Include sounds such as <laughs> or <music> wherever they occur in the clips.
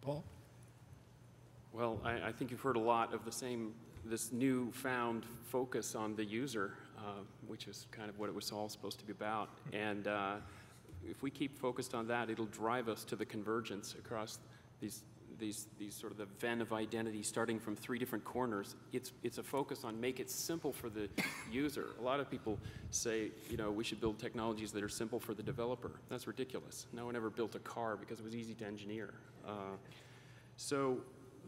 Paul? Well, I, I think you've heard a lot of the same, this newfound focus on the user, uh, which is kind of what it was all supposed to be about. And uh, if we keep focused on that, it'll drive us to the convergence across these, these, these sort of the Venn of identity starting from three different corners. It's, it's a focus on make it simple for the <coughs> user. A lot of people say, you know, we should build technologies that are simple for the developer. That's ridiculous. No one ever built a car because it was easy to engineer. Uh, so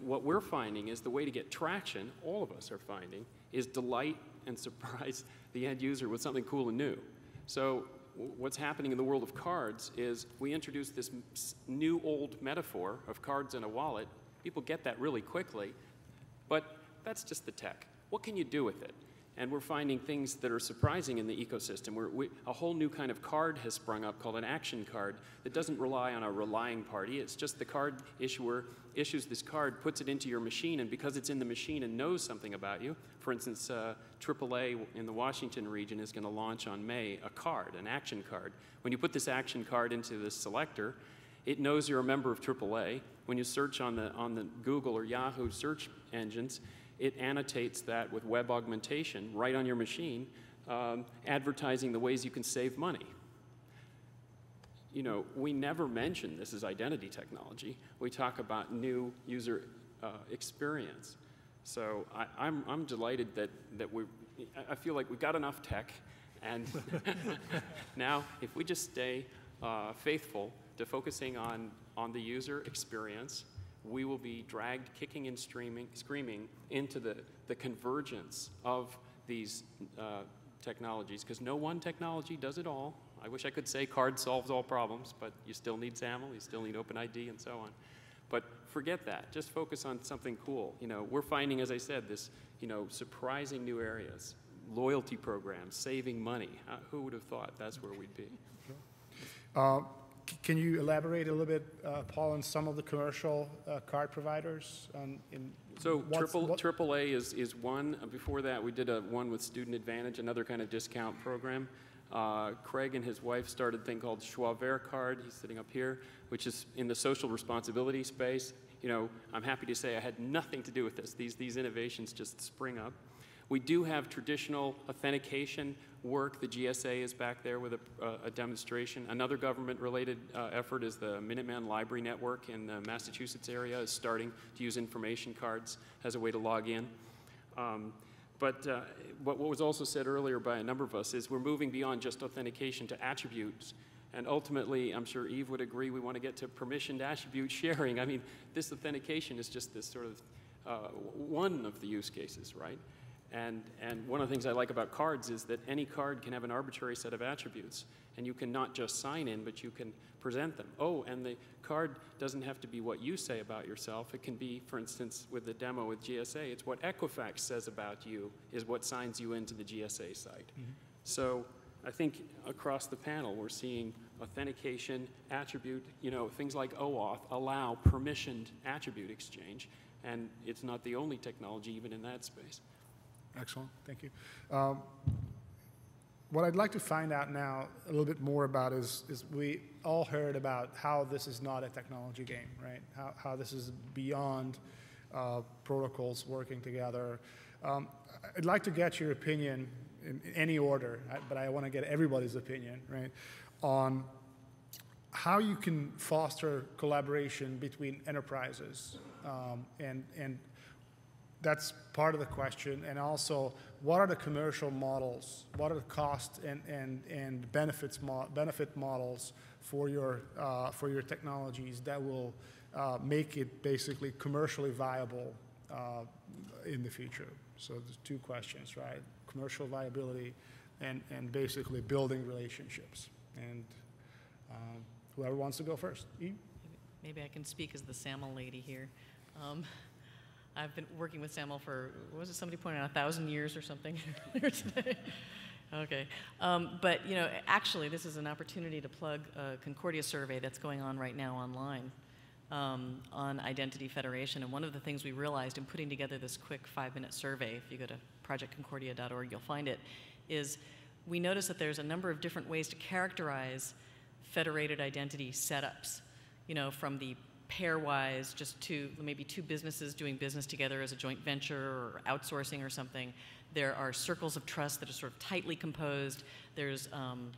what we're finding is the way to get traction, all of us are finding, is delight and <laughs> surprise the end user with something cool and new. So what's happening in the world of cards is we introduce this new old metaphor of cards in a wallet. People get that really quickly, but that's just the tech. What can you do with it? And we're finding things that are surprising in the ecosystem. Where we, a whole new kind of card has sprung up called an action card that doesn't rely on a relying party. It's just the card issuer issues this card, puts it into your machine, and because it's in the machine and knows something about you, for instance, uh, AAA in the Washington region is going to launch on May a card, an action card. When you put this action card into this selector, it knows you're a member of AAA. When you search on the, on the Google or Yahoo search engines, it annotates that with web augmentation right on your machine, um, advertising the ways you can save money. You know, we never mention this is identity technology. We talk about new user uh, experience. So I, am I'm, I'm delighted that, that we, I feel like we've got enough tech, and <laughs> now if we just stay uh, faithful to focusing on, on the user experience, we will be dragged kicking and streaming, screaming into the, the convergence of these uh, technologies, because no one technology does it all. I wish I could say card solves all problems, but you still need SAML, you still need OpenID, and so on. But forget that. Just focus on something cool. You know, we're finding, as I said, this, you know, surprising new areas. Loyalty programs, saving money. Uh, who would have thought that's where we'd be? Uh, can you elaborate a little bit, uh, Paul, on some of the commercial uh, card providers? so triple, what? AAA is, is one. Before that, we did a one with Student Advantage, another kind of discount program. Uh, Craig and his wife started a thing called Schwaver Card. He's sitting up here, which is in the social responsibility space. You know, I'm happy to say I had nothing to do with this. These, these innovations just spring up. We do have traditional authentication work. The GSA is back there with a, uh, a demonstration. Another government-related uh, effort is the Minuteman Library Network in the Massachusetts area is starting to use information cards as a way to log in. Um, but uh, what, was also said earlier by a number of us is we're moving beyond just authentication to attributes. And ultimately, I'm sure Eve would agree, we want to get to permissioned attribute sharing. I mean, this authentication is just this sort of uh, one of the use cases, right? And, and one of the things I like about cards is that any card can have an arbitrary set of attributes. And you can not just sign in, but you can present them. Oh, and the card doesn't have to be what you say about yourself. It can be, for instance, with the demo with GSA, it's what Equifax says about you is what signs you into the GSA site. Mm -hmm. So I think across the panel, we're seeing authentication, attribute, you know, things like OAuth allow permissioned attribute exchange. And it's not the only technology even in that space. Excellent, thank you. Um, what I'd like to find out now a little bit more about is, is we all heard about how this is not a technology game, right? How, how this is beyond uh, protocols working together. Um, I'd like to get your opinion in any order, but I want to get everybody's opinion, right, on how you can foster collaboration between enterprises um, and, and that's part of the question. And also, what are the commercial models? What are the cost and, and, and benefits mo benefit models for your, uh, for your technologies that will uh, make it basically commercially viable uh, in the future? So there's two questions, right? Commercial viability and, and basically building relationships. And um, whoever wants to go first. Maybe I can speak as the SAML lady here. Um, I've been working with SAML for, was it somebody pointed out, a thousand years or something <laughs> earlier today? okay. Um, but, you know, actually, this is an opportunity to plug a Concordia survey that's going on right now online um, on Identity Federation. And one of the things we realized in putting together this quick five-minute survey, if you go to projectconcordia.org, you'll find it, is we noticed that there's a number of different ways to characterize federated identity setups, you know, from the pairwise, just two, maybe two businesses doing business together as a joint venture or outsourcing or something. There are circles of trust that are sort of tightly composed. There's um,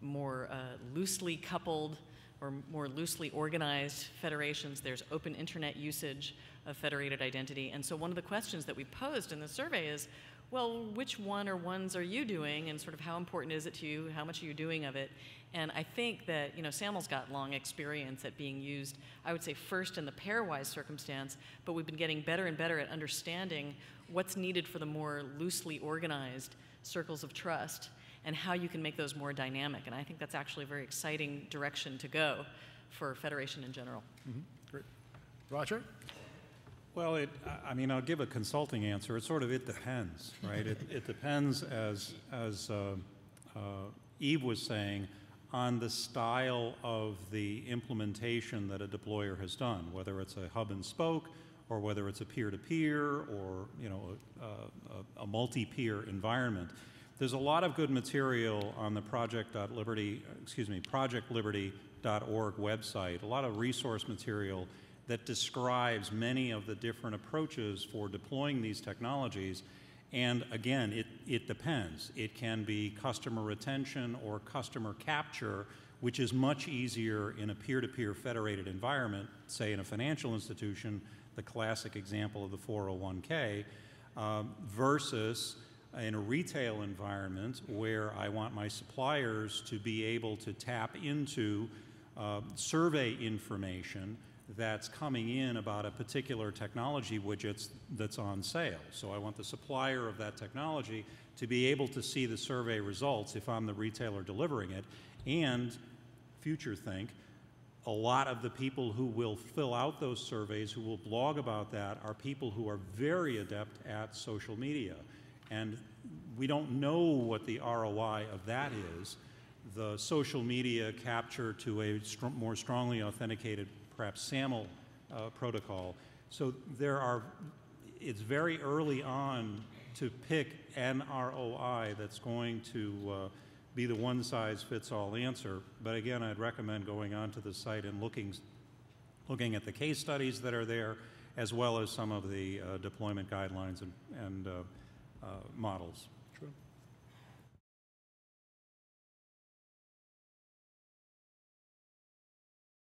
more uh, loosely coupled or more loosely organized federations. There's open internet usage of federated identity. And so one of the questions that we posed in the survey is, well, which one or ones are you doing and sort of how important is it to you? How much are you doing of it? And I think that, you know, SAML's got long experience at being used, I would say first in the pairwise circumstance, but we've been getting better and better at understanding what's needed for the more loosely organized circles of trust and how you can make those more dynamic. And I think that's actually a very exciting direction to go for Federation in general. Mm-hmm. Great. Roger? Well, it, I- mean, I'll give a consulting answer. It sort of, it depends, right? It, it depends, as, as uh, uh, Eve was saying, on the style of the implementation that a deployer has done, whether it's a hub and spoke, or whether it's a peer-to-peer, or, you know, a, a, a multi-peer environment. There's a lot of good material on the project.liberty, excuse me, projectliberty.org website, a lot of resource material that describes many of the different approaches for deploying these technologies. And again, it, it depends. It can be customer retention or customer capture, which is much easier in a peer to peer federated environment, say in a financial institution, the classic example of the 401k, um, versus in a retail environment where I want my suppliers to be able to tap into uh, survey information that's coming in about a particular technology widget that's on sale. So I want the supplier of that technology to be able to see the survey results if I'm the retailer delivering it. And future think, a lot of the people who will fill out those surveys, who will blog about that, are people who are very adept at social media. And we don't know what the ROI of that is. The social media capture to a str more strongly authenticated, perhaps SAML uh, protocol. So there are, it's very early on to pick an ROI that's going to uh, be the one size fits all answer. But again, I'd recommend going onto the site and looking, looking at the case studies that are there, as well as some of the uh, deployment guidelines and, and uh, uh, models.